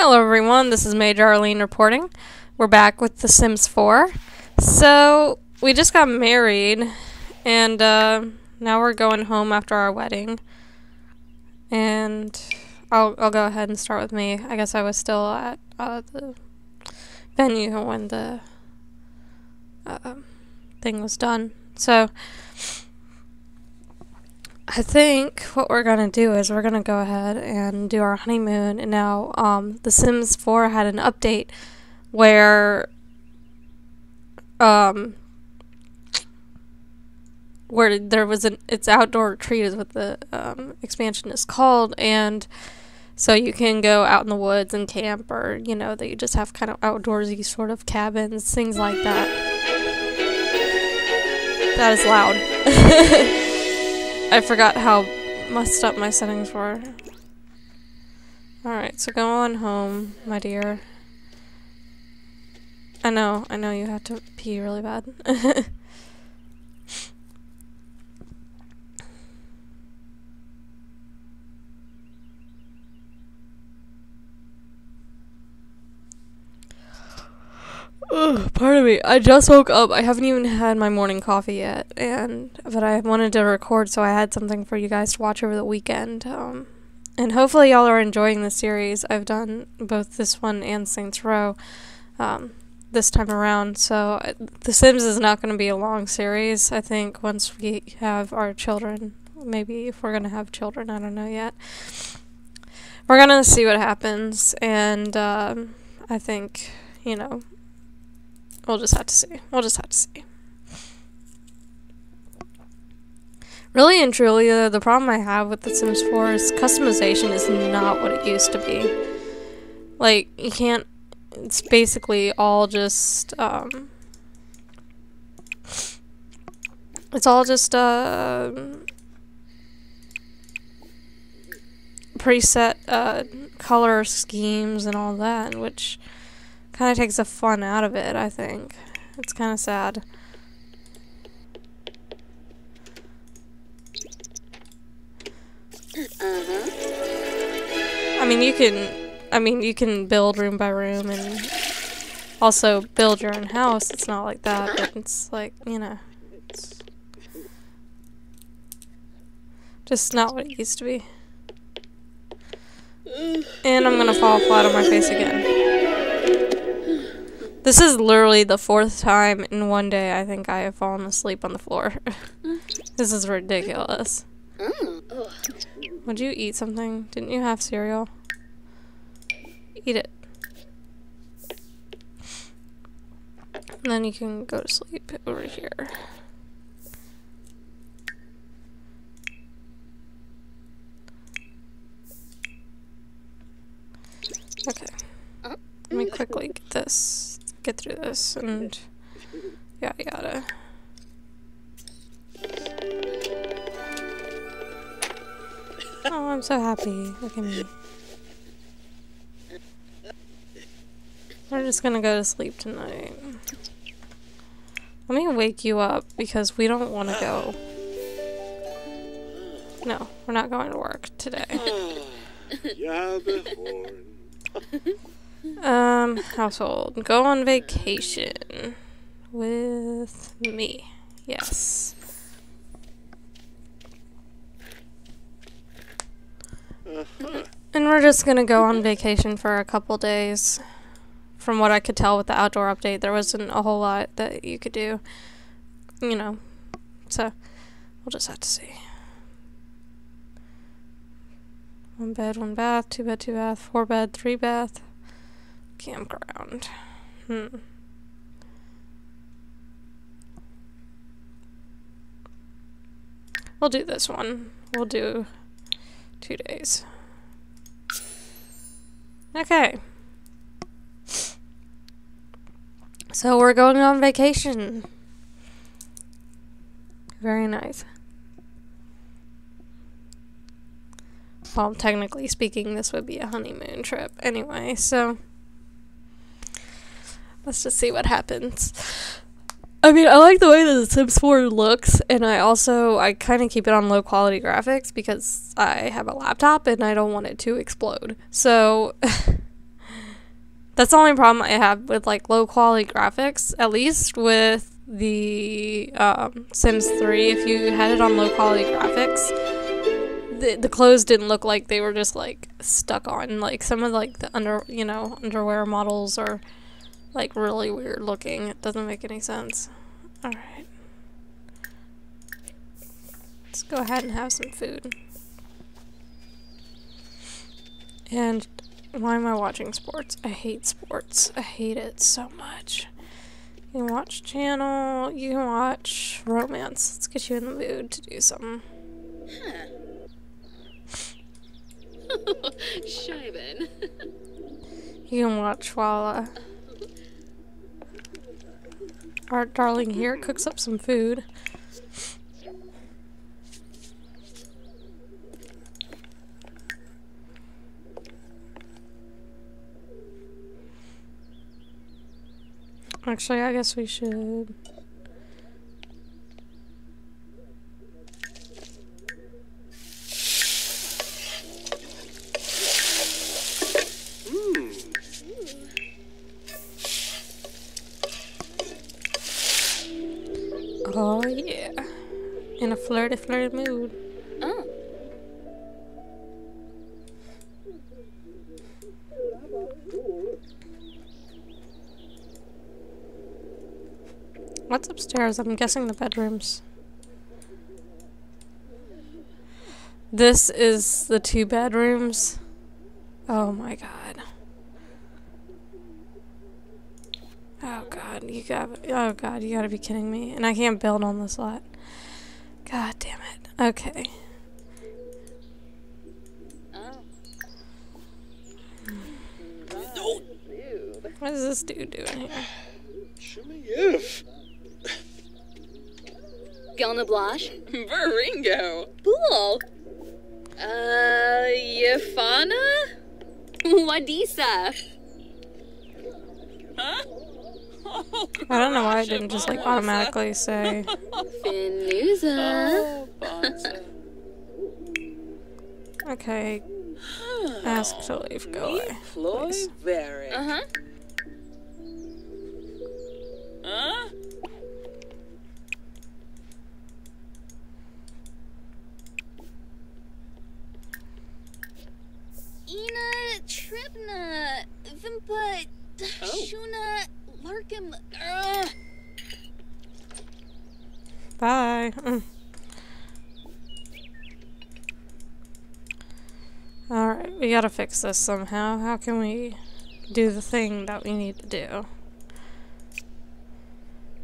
Hello everyone, this is Major Arlene reporting. We're back with The Sims 4. So, we just got married, and uh, now we're going home after our wedding. And I'll, I'll go ahead and start with me. I guess I was still at uh, the venue when the uh, thing was done. So, I think what we're gonna do is we're gonna go ahead and do our honeymoon. And now, um, The Sims 4 had an update where, um, where there was an it's outdoor retreat is what the um, expansion is called, and so you can go out in the woods and camp, or you know, that you just have kind of outdoorsy sort of cabins, things like that. That is loud. I forgot how messed up my settings were. Alright, so go on home, my dear. I know, I know you had to pee really bad. Ugh, pardon me. I just woke up. I haven't even had my morning coffee yet, and but I wanted to record, so I had something for you guys to watch over the weekend. Um, and hopefully y'all are enjoying the series. I've done both this one and Saints Row um, this time around. So uh, The Sims is not going to be a long series. I think once we have our children, maybe if we're going to have children, I don't know yet. We're going to see what happens, and um, I think you know We'll just have to see. We'll just have to see. Really and truly, uh, the problem I have with The Sims 4 is customization is not what it used to be. Like, you can't. It's basically all just. Um, it's all just uh, preset uh, color schemes and all that, which Kind of takes the fun out of it, I think. It's kind of sad. Uh-huh. I mean, you can, I mean, you can build room by room and also build your own house. It's not like that, but it's like, you know, it's just not what it used to be. And I'm gonna fall flat on my face again. This is literally the fourth time in one day I think I have fallen asleep on the floor. Mm. this is ridiculous. Mm. Would you eat something? Didn't you have cereal? Eat it. And then you can go to sleep over here. Okay. Let me quickly get this get through this and yada yada. Oh, I'm so happy. Look at me. We're just gonna go to sleep tonight. Let me wake you up because we don't want to go. No, we're not going to work today. Um, household. Go on vacation with me. Yes. And we're just gonna go on vacation for a couple days. From what I could tell with the outdoor update, there wasn't a whole lot that you could do. You know. So, we'll just have to see. One bed, one bath, two bed, two bath, four bed, three bath. Campground. Hmm. We'll do this one. We'll do two days. Okay. So we're going on vacation. Very nice. Well, technically speaking, this would be a honeymoon trip anyway, so... Let's just see what happens. I mean, I like the way that The Sims 4 looks, and I also I kind of keep it on low quality graphics because I have a laptop and I don't want it to explode. So That's the only problem I have with like low quality graphics. At least with the um, Sims 3, if you had it on low quality graphics, the the clothes didn't look like they were just like stuck on. Like some of like the under you know underwear models are like really weird looking. It doesn't make any sense. All right, let's go ahead and have some food. And why am I watching sports? I hate sports. I hate it so much. You can watch channel, you can watch romance. Let's get you in the mood to do something. Huh. Scheiben. You can watch uh, our darling here mm-hmm. cooks up some food. Actually, I guess we should. In a flirty flirty mood. Oh. What's upstairs? I'm guessing the bedrooms. This is the two bedrooms. Oh my god. Oh god, you got oh god, you gotta be kidding me. And I can't build on this lot. God damn it. Okay. Oh. What is this dude doing here? Shumayif. Gelna Blash? Baringo. Pool. Uh, Yafana? Wadisa. Huh? I don't know why it didn't just like automatically say Finuza. okay. Ask to leave. Go away. please. very. Uh huh. Huh? Ina Tripna. Vimpa. Shuna. Larkin. Uh, Bye. Alright, we gotta fix this somehow. How can we do the thing that we need to do?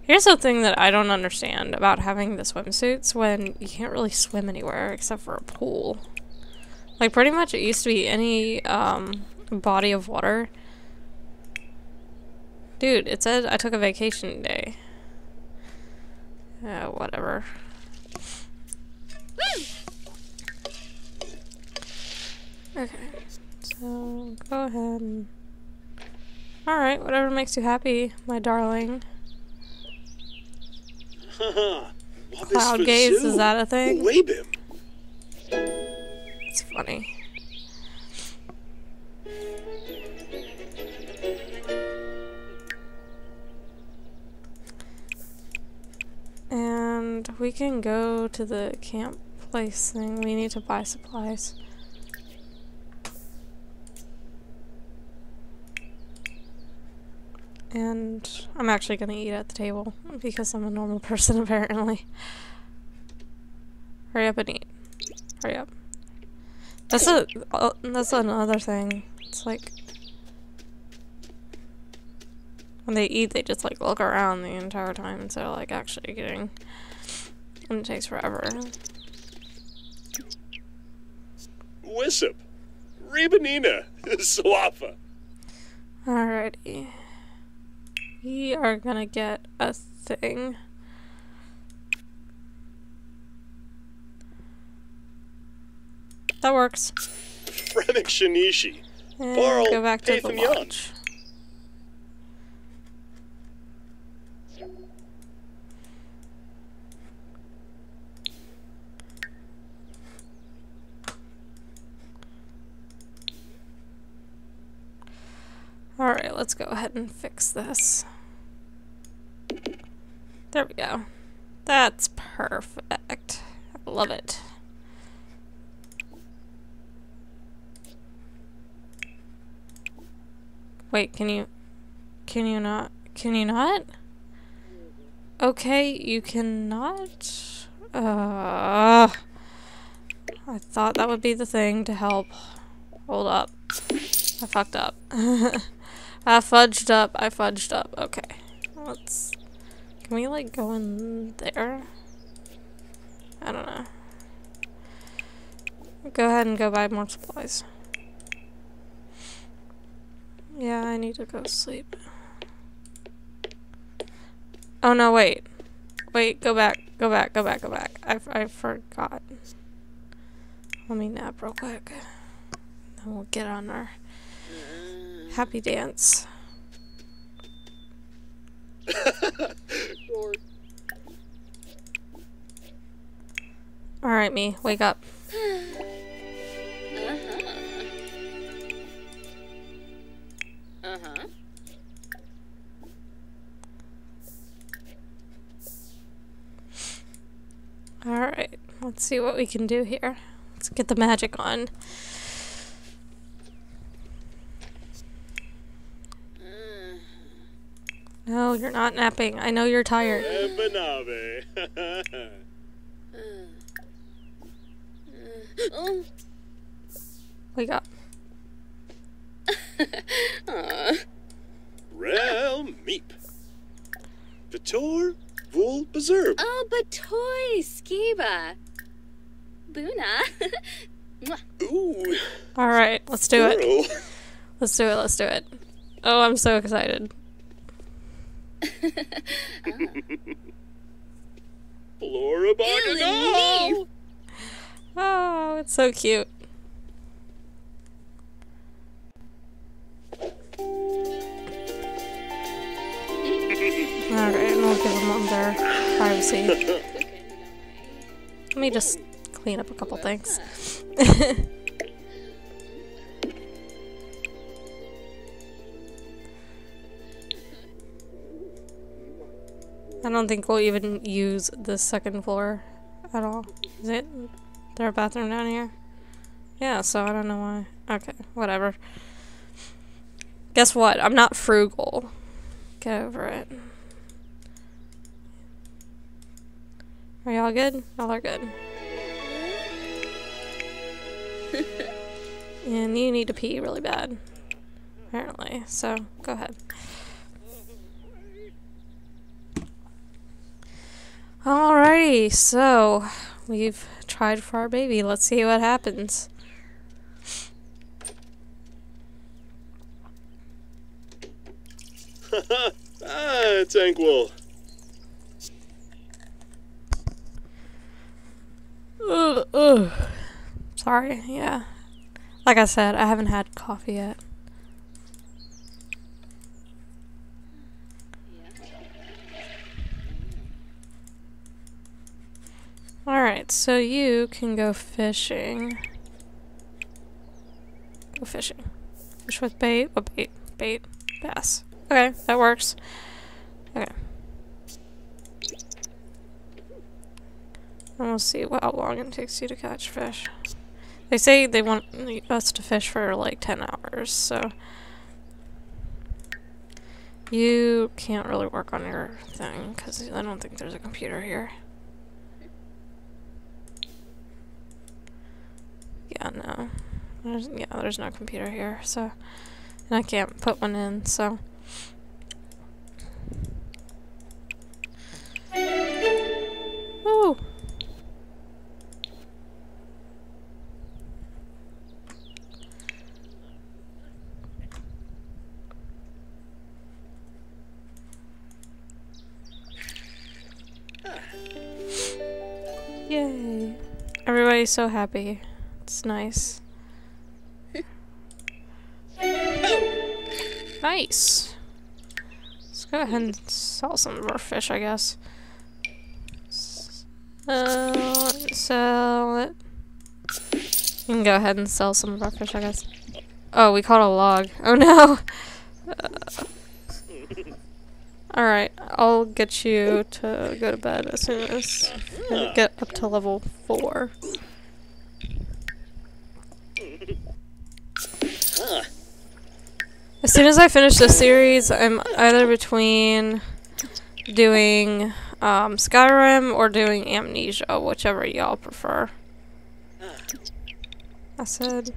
Here's the thing that I don't understand about having the swimsuits when you can't really swim anywhere except for a pool. Like, pretty much it used to be any um, body of water. Dude, it said I took a vacation day. Yeah, whatever. Okay, so go ahead and. Alright, whatever makes you happy, my darling. Cloud gaze, is that a thing? It's funny. And we can go to the camp place thing. We need to buy supplies. And I'm actually gonna eat at the table because I'm a normal person apparently. Hurry up and eat. Hurry up. That's a uh, that's another thing. It's like when they eat, they just like look around the entire time instead of like actually getting. And it takes forever. Wissip. Rebanina. Swafa. Alrighty. We are gonna get a thing. That works. Fremic Shinishi. And Barl, go back to the Nathan Yon. lodge. Alright, let's go ahead and fix this. There we go. That's perfect. I love it. Wait, can you... Can you not... Can you not? Okay, you cannot? Uh... I thought that would be the thing to help. Hold up. I fucked up. I fudged up. I fudged up. Okay. Let's... Can we, like, go in there? I don't know. Go ahead and go buy more supplies. Yeah, I need to go sleep. Oh no, wait. Wait, go back. Go back, go back, go back. I, I forgot. Let me nap real quick. Then we'll get on our happy dance. Alright, me. Wake up. Alright, let's see what we can do here. Let's get the magic on. No, you're not napping. I know you're tired. Ebanabe. Oh. Wake up. Aw. Rel meep. Vitor vul bezerb. Oh, but toy, Skiba. Buna. Ooh, Alright, let's do it. Let's do it, let's do it. Oh, I'm so excited. Baganal. Oh, it's so cute. Alright, and we'll give them all their privacy. Let me just clean up a couple things. I don't think we'll even use the second floor at all. Is it? There a bathroom down here? Yeah, so I don't know why. Okay, whatever. Guess what? I'm not frugal. Get over it. Are y'all good? Y'all are good. and you need to pee really bad. Apparently. So, go ahead. Alrighty, so we've tried for our baby. Let's see what happens. ah, Tanquil. Ugh, ugh. Sorry, yeah. Like I said, I haven't had coffee yet. Alright, so you can go fishing. Go fishing. Fish with bait. What bait? Bait. Bass. Okay, that works. Okay. And we'll see how long it takes you to catch fish. They say they want us to fish for like 10 hours, so. You can't really work on your thing, because I don't think there's a computer here. Yeah, no. There's, yeah, there's no computer here, so. And I can't put one in, so. Woo! Yay. Everybody's so happy. It's nice. nice. Let's go ahead and sell some of our fish, I guess. Uh, sell it. You can go ahead and sell some of our fish, I guess. Oh, we caught a log. Oh no! Alright, I'll get you to go to bed as soon as I get up to level 4. As soon as I finish this series, I'm either between doing um, Skyrim or doing Amnesia, whichever y'all prefer. I said.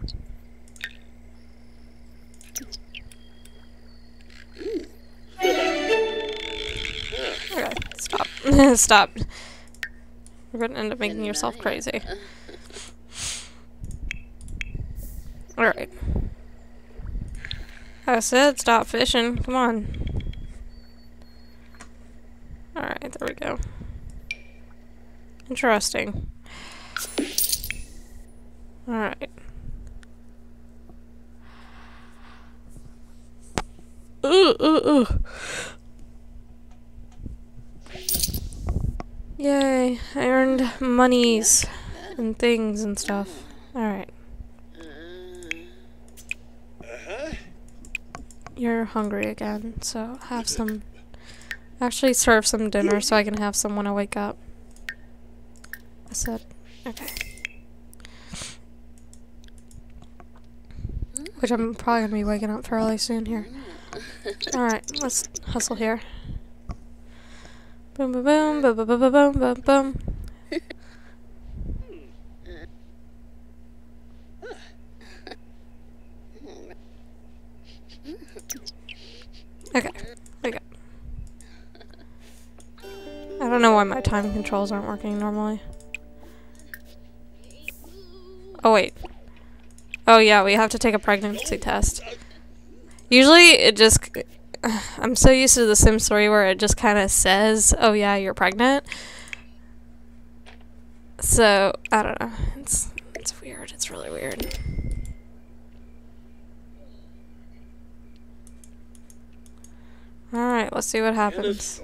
Okay, stop. stop. You're gonna end up making yourself crazy. Alright. I said stop fishing. Come on. Alright, there we go. Interesting. Alright. Ooh, ooh, ooh. Yay, I earned monies and things and stuff. Alright. Uh-huh. You're hungry again, so have some. Actually, serve some dinner so I can have some when I wake up. I said, okay. Which I'm probably gonna be waking up fairly soon here. Alright, let's hustle here. Boom, boom, boom, boom, boom, boom, boom, boom, boom. Okay, we go. I don't know why my time controls aren't working normally. Oh, wait. Oh, yeah, we have to take a pregnancy test. Usually, it just. I'm so used to the Sims story where it just kind of says, oh, yeah, you're pregnant. So, I don't know. It's, it's weird. It's really weird. Alright, let's see what happens.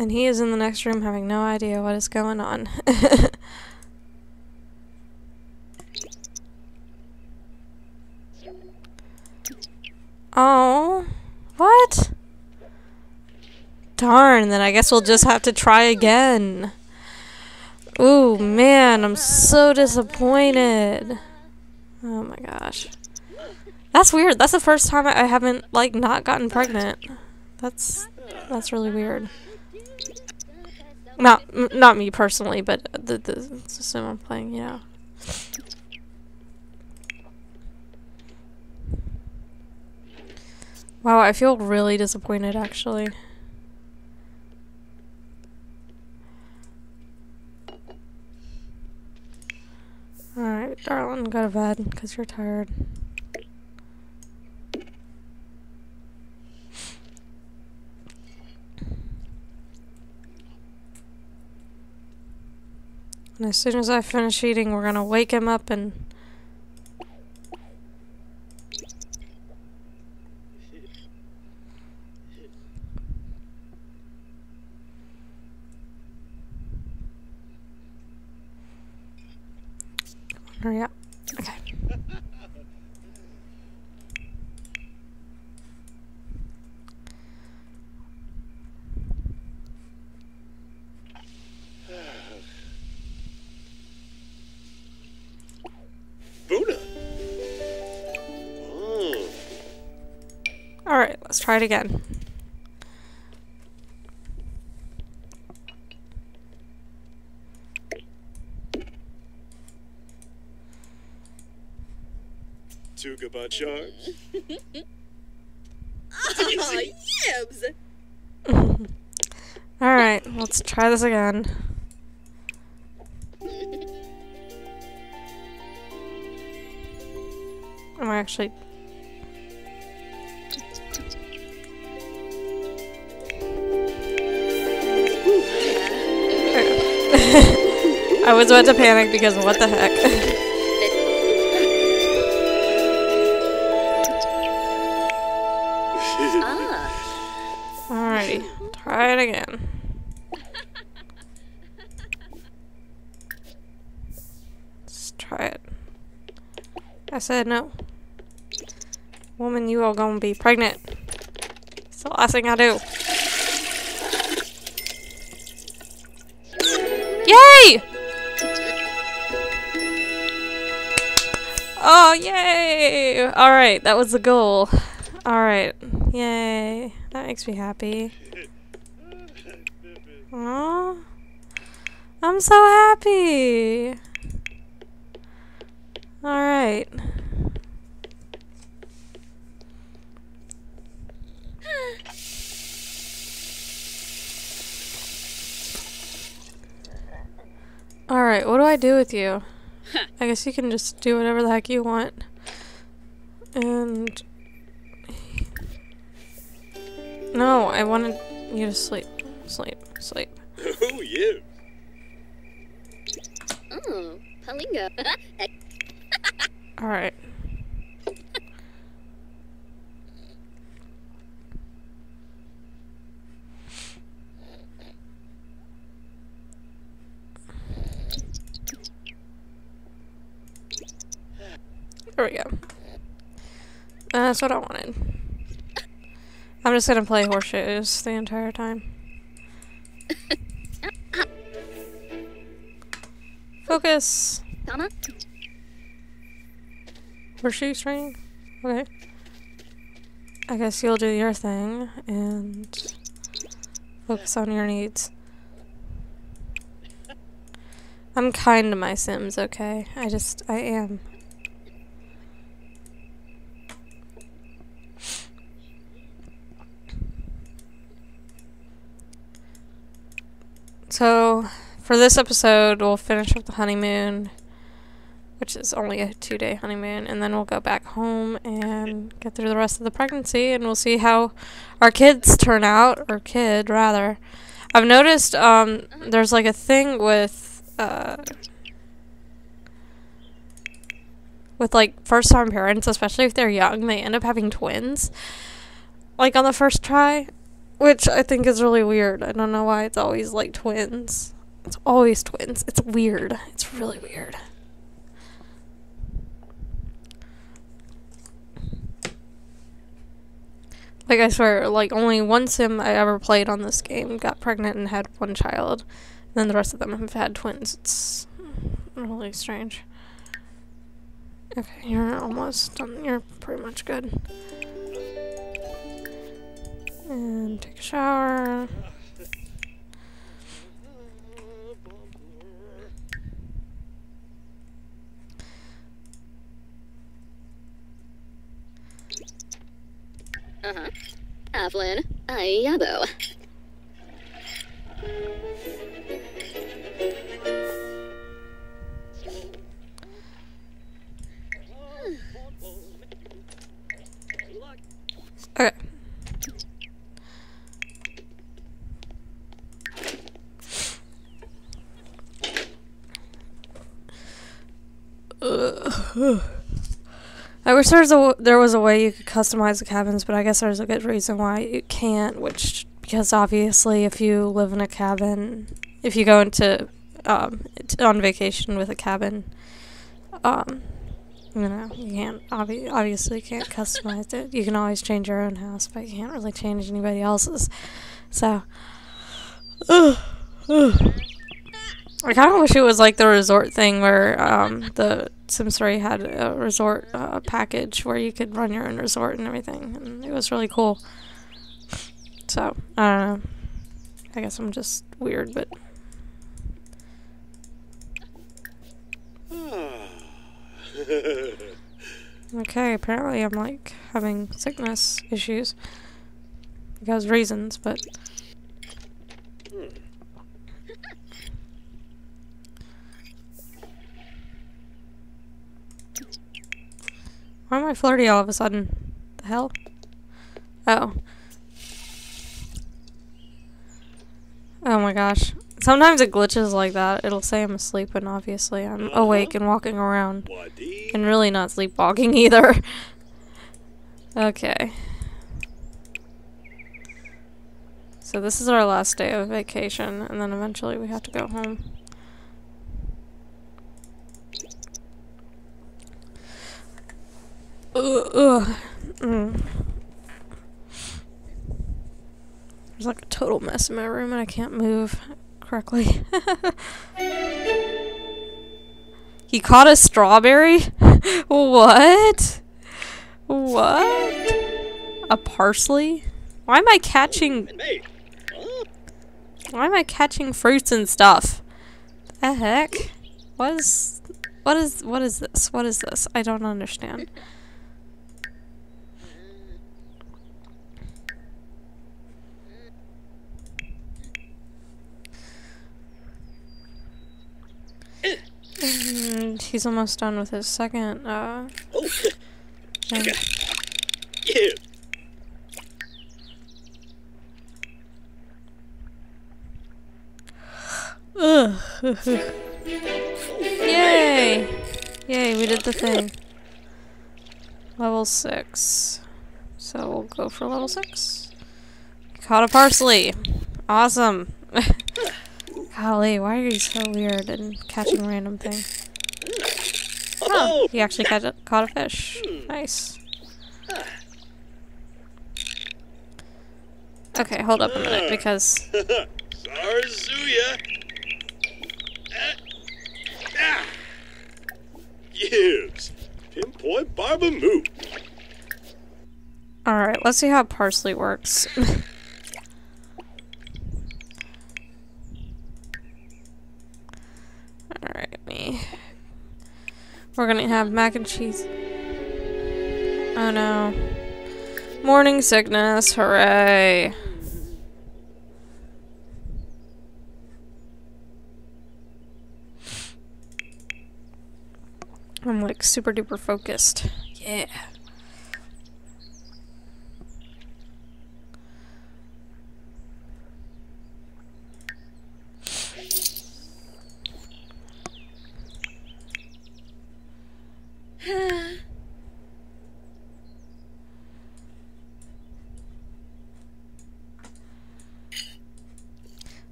And he is in the next room having no idea what is going on. oh. What? Darn, then I guess we'll just have to try again. Ooh, man, I'm so disappointed. Oh my gosh. That's weird. That's the first time I haven't, like, not gotten pregnant. That's, that's really weird. Not not me personally, but the the system I'm playing. Yeah. Wow, I feel really disappointed actually. Alright, darling, go to bed because you're tired. And as soon as I finish eating, we're gonna wake him up and. Hurry up. Try it again. Tugaba charms. Aw, yibs! Alright, let's try this again. Am I actually. I was about to panic because what the heck. Ah, Alrighty, try it again. Let's try it. I said no. Woman, you are gonna be pregnant. It's the last thing I do. Oh, yay! Alright, that was the goal. Alright, yay. That makes me happy. Aww. I'm so happy! Alright. Alright, what do I do with you? I guess you can just do whatever the heck you want. And. No, I wanted you to sleep. Sleep. Sleep. Oh, yeah. Oh, Palinga. Alright. There we go. That's what I wanted. I'm just gonna play horseshoes the entire time. Focus! Horseshoe string? Okay. I guess you'll do your thing and focus on your needs. I'm kind to my Sims, okay? I just, I am. So, for this episode, we'll finish up the honeymoon which is only a two day honeymoon, and then we'll go back home and get through the rest of the pregnancy, and we'll see how our kids turn out, or kid rather. I've noticed um, there's like a thing with uh, with like first time parents, especially if they're young, they end up having twins, like on the first try, which I think is really weird. I don't know why it's always like twins. It's always twins. It's weird. It's really weird. Like I swear, like only one sim I ever played on this game got pregnant and had one child. And then the rest of them have had twins. It's really strange. Okay, you're almost done. You're pretty much good. And take a shower. Uh-huh. Avlin. Ayabo. Okay. Ugh. I wish there was a there was a way you could customize the cabins, but I guess there's a good reason why you can't. Which because obviously, if you live in a cabin, if you go into um, on vacation with a cabin, um, you know, you can't obvi- obviously can't customize it. You can always change your own house, but you can't really change anybody else's. So, ugh, ugh. I kind of wish it was like the resort thing where um, the Sims 3 had a resort uh, package where you could run your own resort and everything, and it was really cool. So, I. I guess I'm just weird, but okay, apparently I'm like having sickness issues because reasons, but why am I flirty all of a sudden? The hell? Oh. Oh my gosh. Sometimes it glitches like that. It'll say I'm asleep and obviously I'm uh-huh. awake and walking around. And really not sleepwalking either. okay. So this is our last day of vacation, and then eventually we have to go home. Ugh. Mm. There's like a total mess in my room and I can't move correctly. he caught a strawberry? what? What? A parsley? Why am I catching why am I catching fruits and stuff? The heck? What is what is what is this? What is this? I don't understand. And he's almost done with his second uh oh. thing. Yeah. Ugh. Yay! Yay, we did the thing. Level 6. So we'll go for level 6. Caught a parsley. Awesome. Golly, why are you so weird and catching random things? Oh, Oh. he actually caught a, caught a fish. Nice. Okay, hold up a minute because Zarzuya. Ah. Yes. Pinpoint Barba Moo. Alright, let's see how parsley works. Alright, me. We're gonna have mac and cheese. Oh no. Morning sickness, hooray. I'm like super duper focused. Yeah.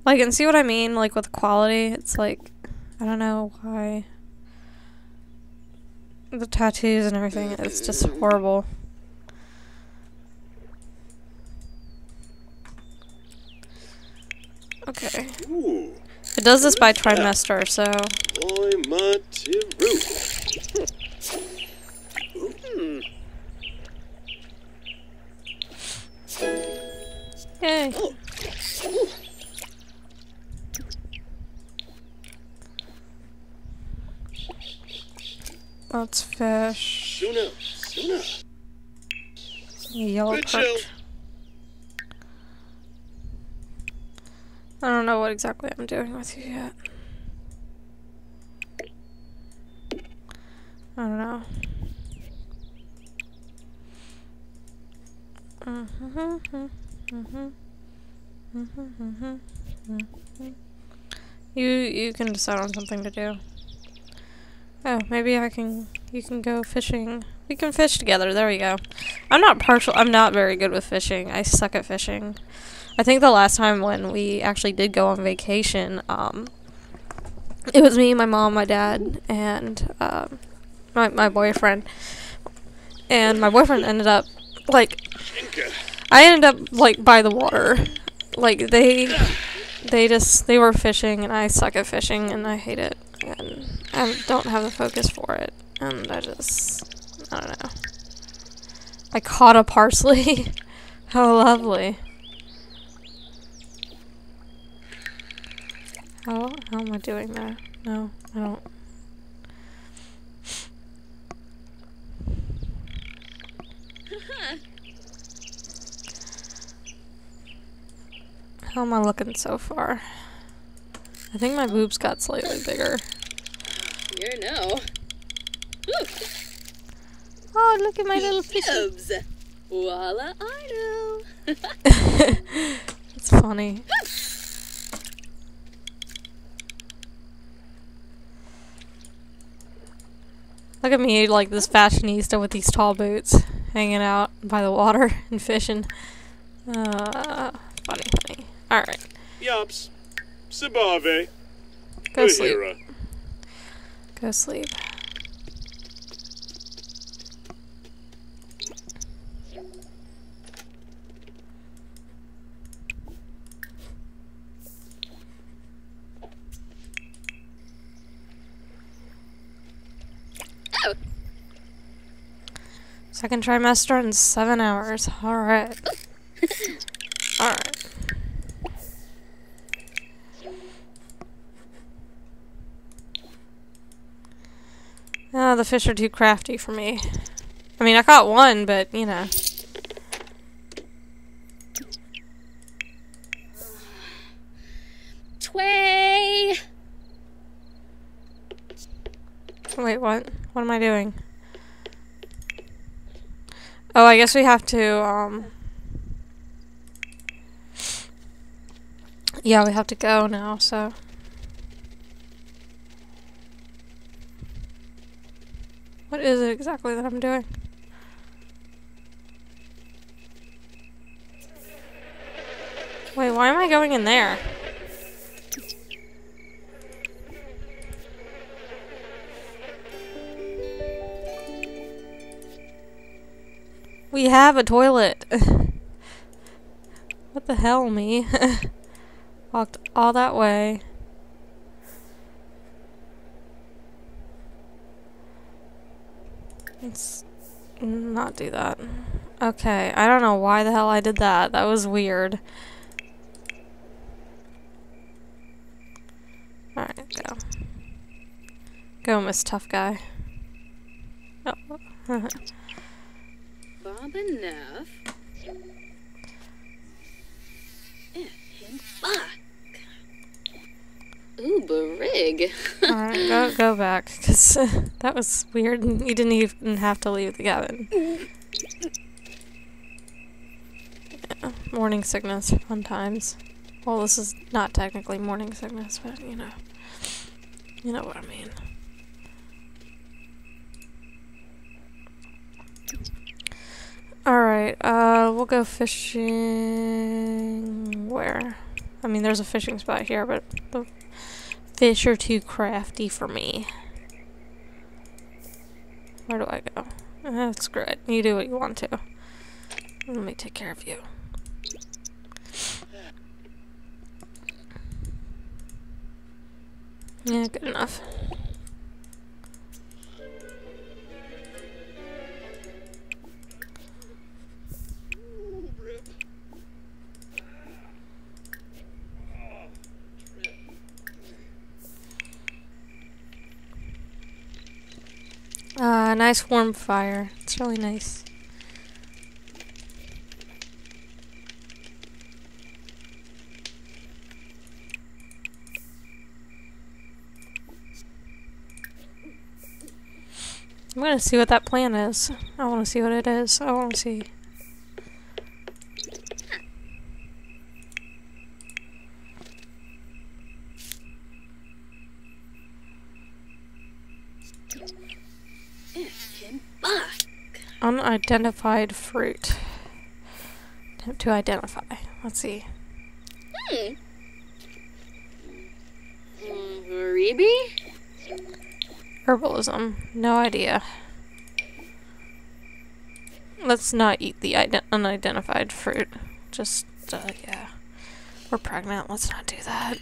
Like, and see what I mean? Like, with quality, it's like, I don't know why. The tattoos and everything, it's just horrible. Okay. It does this by trimester, so. Yay. That's fish. Suna. Suna. Yellow perch. I don't know what exactly I'm doing with you yet. I don't know. Mm-hmm, mm-hmm, mm-hmm, you you can decide on something to do. Oh, maybe I can. You can go fishing. We can fish together. There we go. I'm not partial. I'm not very good with fishing. I suck at fishing. I think the last time when we actually did go on vacation, um, it was me, my mom, my dad, and um, my my boyfriend. And my boyfriend ended up like I ended up like by the water. Like they they just they were fishing and I suck at fishing and I hate it and I don't have the focus for it and I just I don't know. I caught a parsley. How lovely. How how am I doing that? No, I don't. How am I looking so far? I think my boobs got slightly bigger. You know. Ooh, Oh, look at my little fishy. Dubs. Voila, I know. it's funny. Look at me, like this fashionista with these tall boots, hanging out by the water and fishing. Uh, funny, funny. All right, Yops. Sibave. go sleep. Uhira. Go sleep. Oh, Second trimester in seven hours. Alright. Alright. Ah, the fish are too crafty for me. I mean, I caught one, but, you know. Tway! Wait, what? What am I doing? Oh, I guess we have to, um... Yeah, we have to go now, so... What is it exactly that I'm doing? Wait, why am I going in there? We have a toilet. what the hell, me? Walked all that way. Let's not do that. Okay, I don't know why the hell I did that. That was weird. Alright, go. Go, Miss Tough Guy. Oh. Bob enough. Eh, him. Ooh, barig. Alright, go go back, because that was weird. You didn't even have to leave the cabin. Yeah, morning sickness, fun times. Well, this is not technically morning sickness, but you know, you know what I mean. Alright, uh, we'll go fishing. Where? I mean, there's a fishing spot here, but the fish are too crafty for me. Where do I go? That's screw it. You do what you want to. Let me take care of you. Yeah, good enough. Uh, nice warm fire. It's really nice. I'm gonna see what that plan is. I wanna see what it is. I wanna see. Unidentified fruit. Attempt to identify. Let's see. Hmm. Mm, Herbalism. No idea. Let's not eat the ide- unidentified fruit. Just, uh, yeah. We're pregnant. Let's not do that.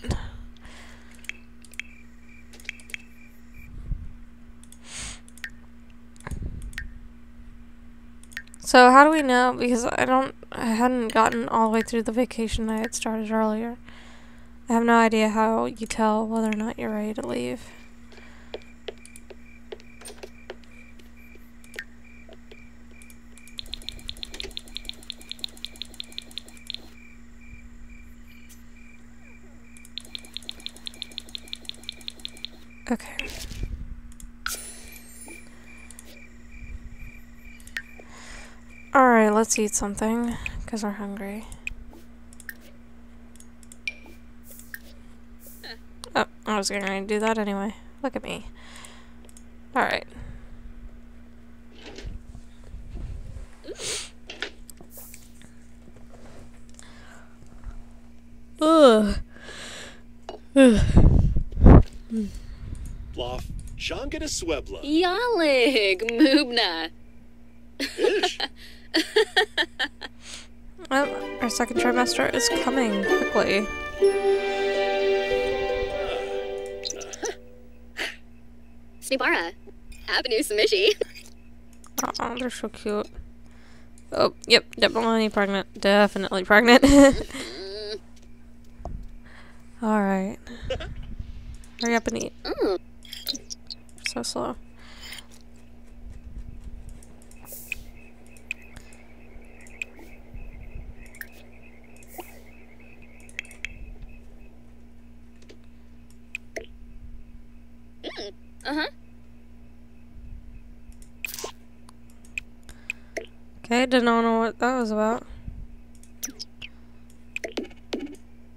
So how do we know? Because I don't, I hadn't gotten all the way through the vacation I had started earlier. I have no idea how you tell whether or not you're ready to leave. Okay. Alright, let's eat something, because we're hungry. Oh, I was going to do that anyway. Look at me. Alright. Ugh. Ugh. Lof Shangana Swebla. Yalig, Moobna. Ish. Our second trimester is coming quickly. Snibara. Avenue Samishi. Oh, they're so cute. Oh, yep, definitely pregnant. Definitely pregnant. Mm-hmm. Alright. Hurry up and eat. Oh, So slow. uh-huh. Okay, did not know what that was about.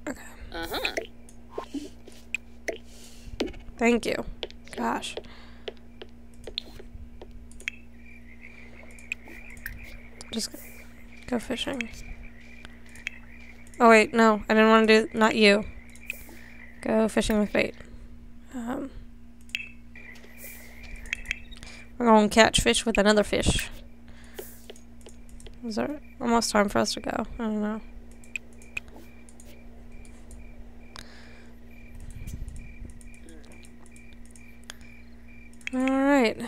Okay. Uh-huh. Thank you. Gosh. Just go- go fishing. Oh wait, no, I didn't want to do not you. Go fishing with bait. Um, we're going to catch fish with another fish. Is it almost time for us to go? I don't know. All right.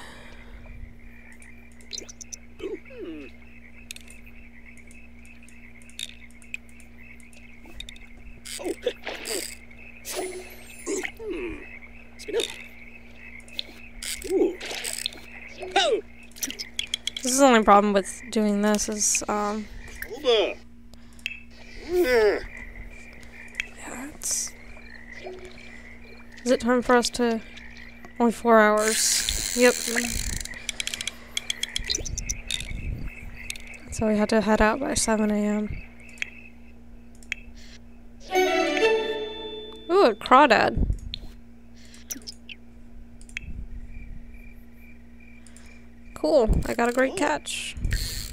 Oh. Hmm. Spin up. Ooh. Oh. This is the only problem with doing this is um yeah, it's Is it time for us to only four hours? Yep. So we had to head out by seven AM. Ooh, a crawdad. Cool. I got a great catch.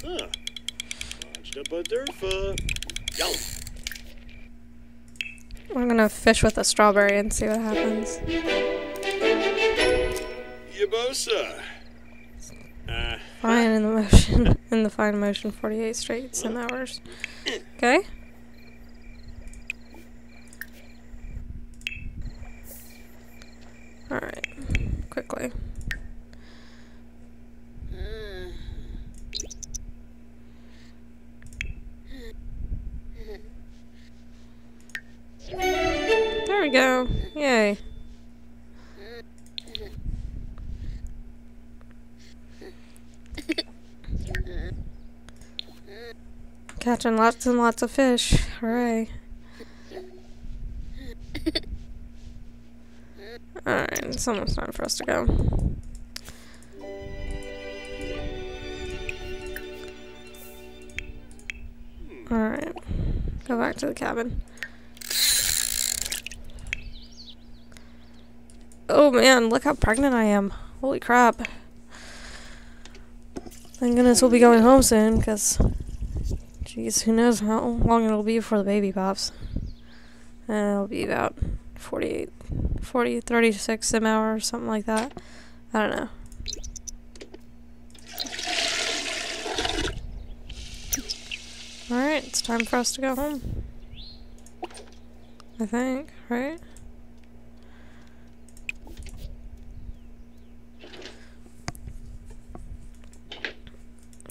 Huh. Launched up a dirt foot. Yum. I'm gonna fish with a strawberry and see what happens. Yabosa. Uh, Fine in the motion in the fine motion 48 straight sim hours. Okay. Alright. Quickly. There we go. Yay. Catching lots and lots of fish. Hooray. Alright, it's almost time for us to go. Alright. Go back to the cabin. Oh man, look how pregnant I am. Holy crap. Thank goodness we'll be going home soon, because, jeez, who knows how long it'll be before the baby pops. And it'll be about 48, 40, 36 sim hours, something like that. I don't know. Alright, it's time for us to go home. I think, right?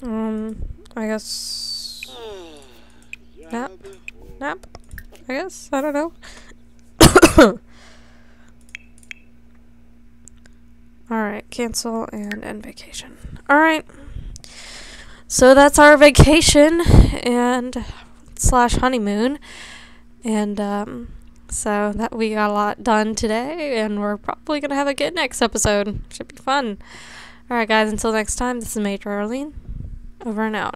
Um, I guess Nap? nap. I guess I don't know. All right, cancel and end vacation. All right. So that's our vacation and slash honeymoon, and um, so that we got a lot done today, and we're probably gonna have a good next episode. Should be fun. All right, guys. Until next time, this is Major Arlene. Over and out.